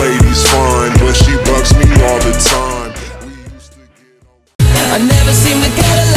lady's fine, but she bugs me all the time. I never seem to get